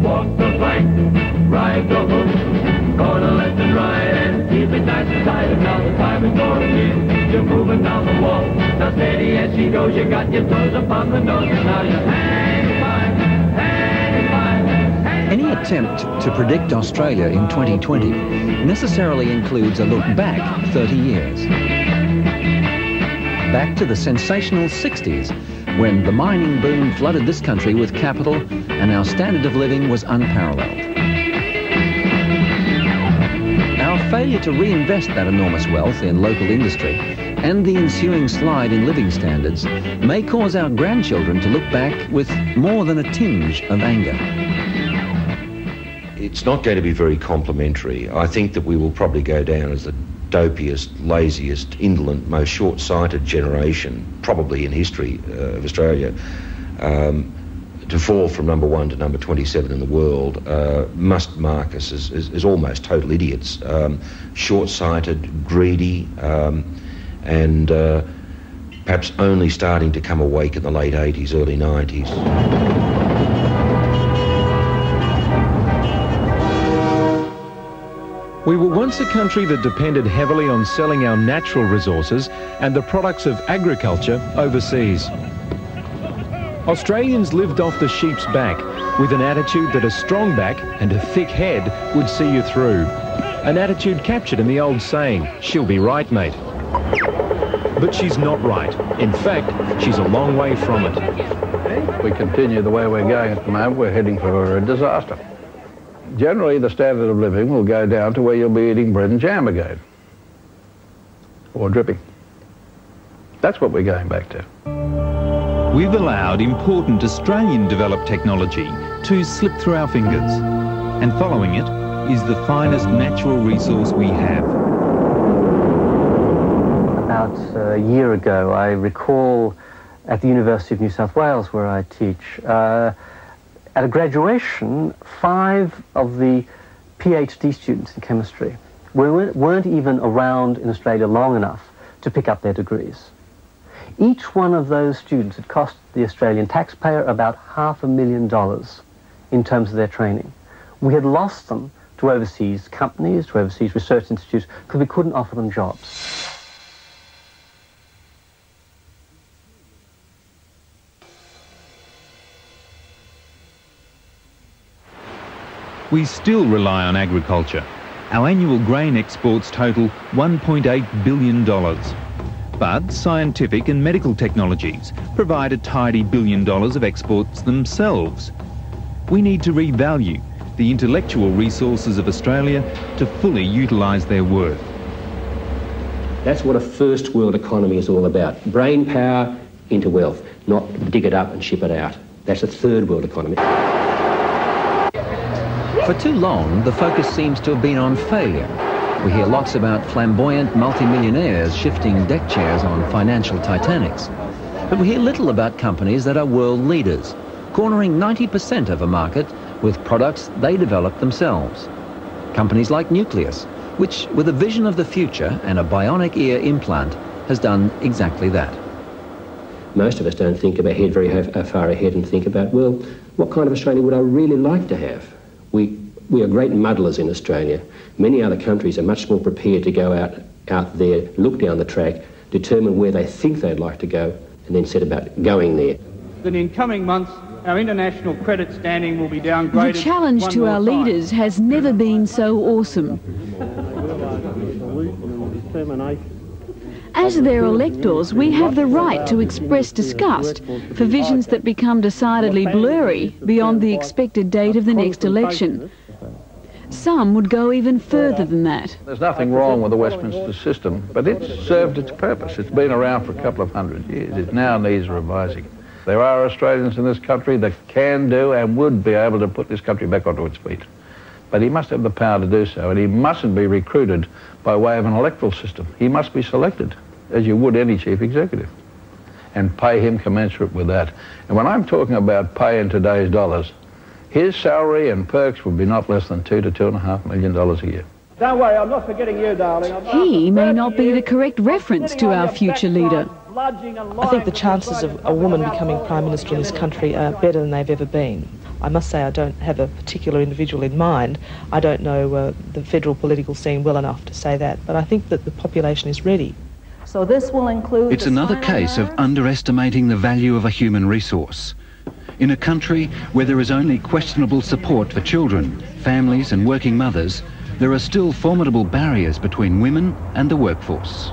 Walk the plank, ride the hook, corner left and right, and keep it nice and tight. And now the time is going in. You're moving down the wall. Now steady as she goes, you got your toes upon the nose, and now you're hang five, hang five. Any attempt to predict Australia in 2020 necessarily includes a look back 30 years. Back to the sensational 60s, when the mining boom flooded this country with capital and our standard of living was unparalleled. Our failure to reinvest that enormous wealth in local industry and the ensuing slide in living standards may cause our grandchildren to look back with more than a tinge of anger. It's not going to be very complimentary. I think that we will probably go down as the dopiest, laziest, indolent, most short-sighted generation, probably in history uh, of Australia. Um, to fall from number one to number 27 in the world uh, must mark us as, as, as almost total idiots, um, short-sighted, greedy, um, and uh, perhaps only starting to come awake in the late 80s, early 90s. We were once a country that depended heavily on selling our natural resources and the products of agriculture overseas. Australians lived off the sheep's back with an attitude that a strong back and a thick head would see you through. An attitude captured in the old saying, she'll be right, mate. But she's not right. In fact, she's a long way from it. We continue the way we're going at the moment, we're heading for a disaster. Generally, the standard of living will go down to where you'll be eating bread and jam again. Or dripping. That's what we're going back to. We've allowed important Australian developed technology to slip through our fingers. And following it is the finest natural resource we have. About a year ago, I recall at the University of New South Wales, where I teach, uh, at a graduation, five of the PhD students in chemistry weren't, even around in Australia long enough to pick up their degrees. Each one of those students had cost the Australian taxpayer about half a million dollars in terms of their training. We had lost them to overseas companies, to overseas research institutes, because we couldn't offer them jobs. We still rely on agriculture. Our annual grain exports total $1.8 billion. But scientific and medical technologies provide a tidy billion dollars of exports themselves. We need to revalue the intellectual resources of Australia to fully utilise their worth. That's what a first world economy is all about. Brain power into wealth, not dig it up and ship it out. That's a third world economy. For too long, the focus seems to have been on failure. We hear lots about flamboyant multimillionaires shifting deck chairs on financial Titanics. But we hear little about companies that are world leaders, cornering 90% of a market with products they develop themselves. Companies like Nucleus, which, with a vision of the future and a bionic ear implant, has done exactly that. Most of us don't think about head very far ahead and think about, well, what kind of Australia would I really like to have? We, we are great muddlers in Australia. Many other countries are much more prepared to go out, out there, look down the track, determine where they think they'd like to go, and then set about going there. that in coming months our international credit standing will be downgraded. The challenge to our time. leaders has never been so awesome. As their electors, we have the right to express disgust for visions that become decidedly blurry beyond the expected date of the next election. Some would go even further than that. There's nothing wrong with the Westminster system, but it's served its purpose. It's been around for a couple of hundred years. It now needs revising. There are Australians in this country that can do and would be able to put this country back onto its feet. But he must have the power to do so, and he mustn't be recruited by way of an electoral system. He must be selected, as you would any chief executive, and pay him commensurate with that. And when I'm talking about pay in today's dollars, his salary and perks would be not less than two to two and a half million dollars a year. Don't worry, I'm not forgetting you, darling. I'm He may not be the correct reference to our future leader. I think the chances of a woman becoming Prime Minister in this country are better than they've ever been. I must say I don't have a particular individual in mind. I don't know uh, the federal political scene well enough to say that, but I think that the population is ready. So this will include... It's another case of underestimating the value of a human resource. In a country where there is only questionable support for children, families and working mothers, there are still formidable barriers between women and the workforce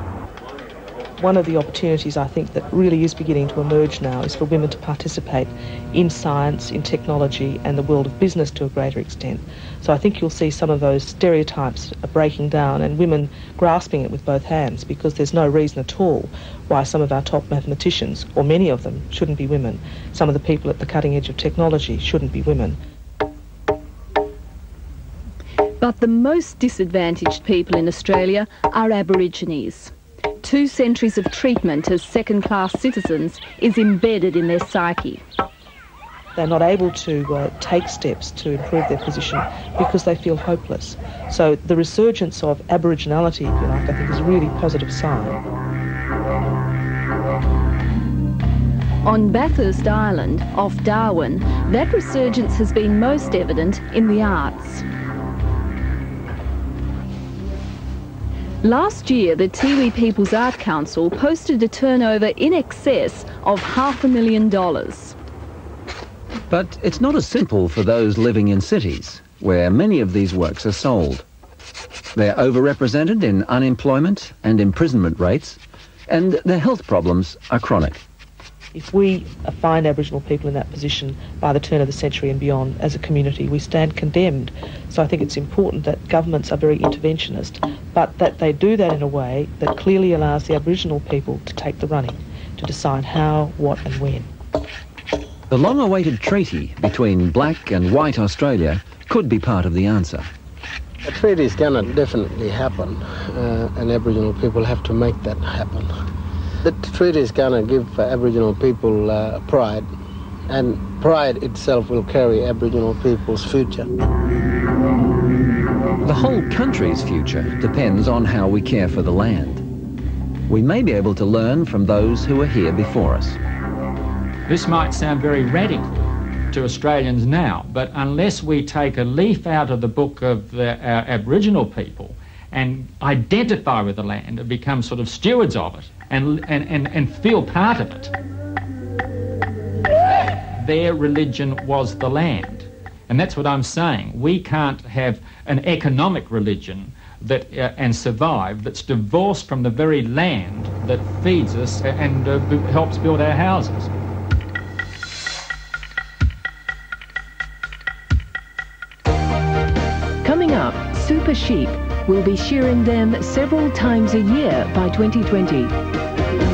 one of the opportunities I think that really is beginning to emerge now is for women to participate in science, in technology and the world of business to a greater extent. So I think you'll see some of those stereotypes breaking down and women grasping it with both hands because there's no reason at all why some of our top mathematicians, or many of them, shouldn't be women. Some of the people at the cutting edge of technology shouldn't be women. But the most disadvantaged people in Australia are Aborigines two centuries of treatment as second-class citizens is embedded in their psyche. They're not able to uh, take steps to improve their position because they feel hopeless. So the resurgence of Aboriginality, if you like, I think is a really positive sign. On Bathurst Island, off Darwin, that resurgence has been most evident in the arts. Last year, the Tiwi People's Art Council posted a turnover in excess of half a million dollars. But it's not as simple for those living in cities, where many of these works are sold. They're overrepresented in unemployment and imprisonment rates, and their health problems are chronic. If we find Aboriginal people in that position by the turn of the century and beyond as a community, we stand condemned. So I think it's important that governments are very interventionist, but that they do that in a way that clearly allows the Aboriginal people to take the running, to decide how, what and when. The long-awaited treaty between black and white Australia could be part of the answer. A treaty is going to definitely happen, uh, and Aboriginal people have to make that happen. The treaty is going to give uh, Aboriginal people uh, pride, and pride itself will carry Aboriginal people's future. The whole country's future depends on how we care for the land. We may be able to learn from those who are here before us. This might sound very radical to Australians now, but unless we take a leaf out of the book of the, our Aboriginal people and identify with the land and become sort of stewards of it, and, and, and, and feel part of it. Their religion was the land. And that's what I'm saying. We can't have an economic religion that uh, and survive that's divorced from the very land that feeds us and uh, helps build our houses. Super sheep will be shearing them several times a year by 2020.